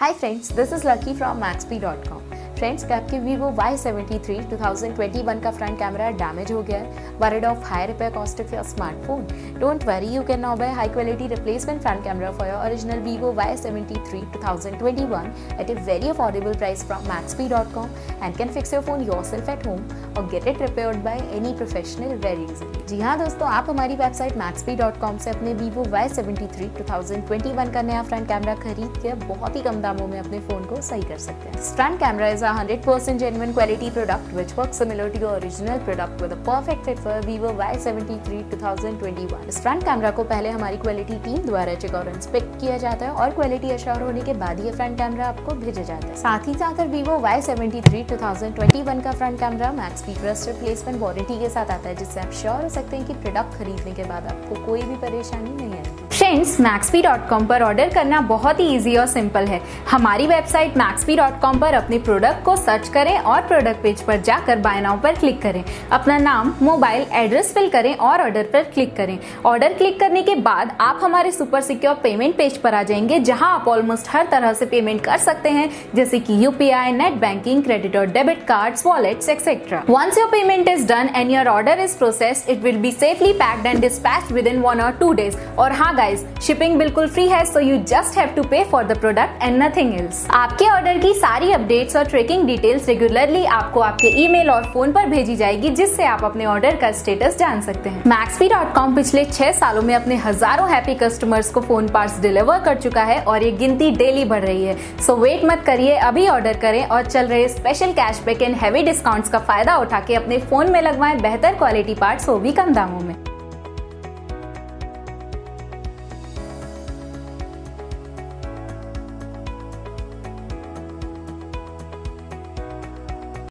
Hi friends, this is Lucky from Maxp.com. Friends cap की Vivo Y73 2021 का front camera damage हो गया है। Worried of high repair cost of your smartphone don't worry you can now buy high quality replacement front camera for your original Vivo Y73 2021 at a very affordable price from maxp.com and can fix your phone yourself at home or get it repaired by any professional very easily. जी हाँ दोस्तों, आप हमारी website maxp.com से अपने Vivo Y73 2021 का नया front camera खरीद के बहुत ही कम दामों में अपने फ़ोन को सही कर सकते हैं। Front camera is 100% genuine quality product which works similar to your original product with a perfect fit for Vivo Y73 2021. इस फ्रंट कैमरा को पहले हमारी क्वालिटी टीम द्वारा चेक और इंस्पेक्ट किया जाता है और क्वालिटी अश्योर होने के बाद ये फ्रंट कैमरा आपको भेजा जाता है साथ ही साथ Vivo Y73 2021 का front camera max trust replacement warranty के साथ आता है, जिससे आप श्योर हो सकते हैं कि प्रोडक्ट खरीदने के बाद आपको कोई भी परेशानी नहीं आएगी फ्रेंड्स मैक्सपी.com पर ऑर्डर करना बहुत ही इजी और सिंपल है। हमारी वेबसाइट मैक्सपी.com पर अपने प्रोडक्ट को सर्च करें और प्रोडक्ट पेज पर जाकर बाय नाउ पर क्लिक करें। अपना नाम मोबाइल एड्रेस फिल करें और ऑर्डर पर क्लिक करें। ऑर्डर क्लिक करने के बाद आप हमारे सुपर सिक्योर पेमेंट पेज पर आ जाएँगे, जहाँ आप ऑलमोस्ट हर तरह से पेमेंट कर सकते हैं, जैसे कि यूपीआई नेट बैंकिंग क्रेडिट और debit card wallets etcetera once your payment is done and your order is process it will be safely packed and dispatch within one or two days और हाँ guys guys shipping बिल्कुल free है so you just have to pay for the product and nothing else आपके order की सारी updates और tracking details regularly आपको आपके ईमेल और फ़ोन पर भेजी जाएगी, जिससे आप अपने ऑर्डर का स्टेटस जान सकते हैं। मैक्सपी.com पिछले छह सालों में अपने हज़ारों हैप्पी कस्टमर्स को फ़ोन पार्ट्स डिलीवर कर चुका है और ये गिनती डेली बढ़ रही है। सो वेट मत करिए, अभी ऑर्डर करें और चल रहे special cashback and heavy discounts का फ़ायदा उठा के अपने फ़ोन में लगवाएँ बेहतर क्वालिटी पार्ट्स वो भी कम दामों में।